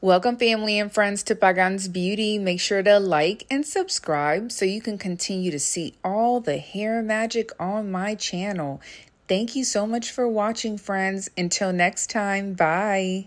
Welcome, family and friends, to Pagan's Beauty. Make sure to like and subscribe so you can continue to see all the hair magic on my channel. Thank you so much for watching, friends. Until next time, bye.